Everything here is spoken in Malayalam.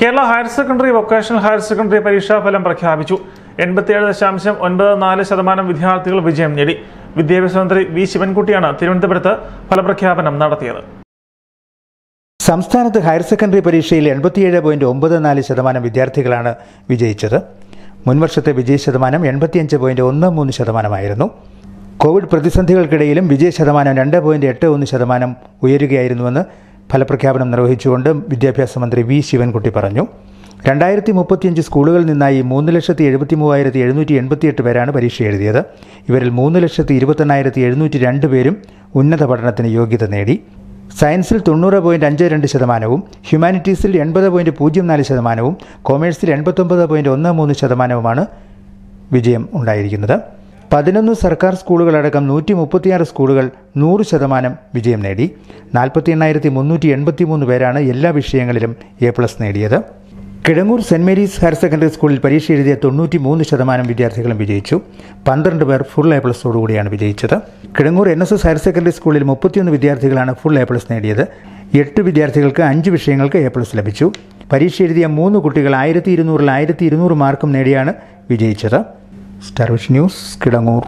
Kerala higher secondary vocational higher secondary പരീക്ഷാ ഫലം പ്രഖ്യാപിച്ചു. എൺപത്തിയേഴ് ദശാംശം ഒൻപത് നാല് ശതമാനം വിദ്യാർത്ഥികൾ വിജയം നേടി. വിദ്യാഭ്യാസ മന്ത്രി വി ശിവൻകുട്ടിയാണ് തിരുവനന്തപുരത്ത് ഫലപ്രഖ്യാപനം നടത്തിയത്. സംസ്ഥാനത്ത് ഹയർ സെക്കൻഡറി പരീക്ഷയിൽ എൺപത്തിയേഴ് പോയിന്റ് ഒമ്പത് നാല് ശതമാനം വിദ്യാർത്ഥികളാണ് വിജയിച്ചത്. മുൻവർഷത്തെ വിജയ ശതമാനം എൺപത്തിയഞ്ച് പോയിന്റ് ഒന്ന് മൂന്ന് ശതമാനമായിരുന്നു. കോവിഡ് പ്രതിസന്ധികൾക്കിടയിലും വിജയ ശതമാനം രണ്ട് പോയിന്റ് എട്ട് ഒന്ന് ശതമാനം ഉയരുകയായിരുന്നുവെന്ന് ഫലപ്രഖ്യാപനം നിർവഹിച്ചുകൊണ്ട് വിദ്യാഭ്യാസ മന്ത്രി വി ശിവൻകുട്ടി പറഞ്ഞു. രണ്ടായിരത്തി മുപ്പത്തിയഞ്ച് സ്കൂളുകളിൽ നിന്നായി മൂന്ന് ലക്ഷത്തി എഴുപത്തി മൂവായിരത്തി എഴുന്നൂറ്റി എൺപത്തിയെട്ട് പേരാണ് പരീക്ഷ എഴുതിയത്. ഇവരിൽ മൂന്ന് ലക്ഷത്തി ഇരുപത്തെണ്ണായിരത്തി എഴുന്നൂറ്റി രണ്ട് പേരും ഉന്നത പഠനത്തിന് യോഗ്യത നേടി. സയൻസിൽ തൊണ്ണൂറ് പോയിന്റ് അഞ്ച് രണ്ട് ശതമാനവും ഹ്യൂമാനിറ്റീസിൽ എൺപത് പോയിന്റ് പൂജ്യം നാല് ശതമാനവും കൊമേഴ്സിൽ എൺപത്തൊമ്പത് പോയിന്റ് ഒന്ന് മൂന്ന് ശതമാനവുമാണ് വിജയം ഉണ്ടായിരിക്കുന്നത്. പതിനൊന്ന് സർക്കാർ സ്കൂളുകളടക്കം നൂറ്റി മുപ്പത്തിയാറ് സ്കൂളുകൾ നൂറ് ശതമാനം വിജയം നേടി. നാൽപ്പത്തി എണ്ണായിരത്തി മുന്നൂറ്റി എൺപത്തി മൂന്ന് പേരാണ് എല്ലാ വിഷയങ്ങളിലും എ പ്ലസ് നേടിയത്. Kidangoor saint Mary's higher secondary സ്കൂളിൽ പരീക്ഷ എഴുതിയ തൊണ്ണൂറ്റി മൂന്ന് ശതമാനം വിദ്യാർത്ഥികളും വിജയിച്ചു. പന്ത്രണ്ട് പേർ ഫുൾ എ പ്ലസോടുകൂടിയാണ് വിജയിച്ചത്. Kidangoor N S S higher secondary സ്കൂളിൽ മുപ്പത്തിയൊന്ന് വിദ്യാർത്ഥികളാണ് ഫുൾ എ പ്ലസ് നേടിയത്. എട്ട് വിദ്യാർത്ഥികൾക്ക് അഞ്ച് വിഷയങ്ങൾക്ക് എ പ്ലസ് ലഭിച്ചു. പരീക്ഷ എഴുതിയ മൂന്ന് കുട്ടികൾ ആയിരത്തി ഇരുന്നൂറിൽ ആയിരത്തി ഇരുന്നൂറ് മാർക്കും നേടിയാണ് വിജയിച്ചത്. Star vision news Kidangoor.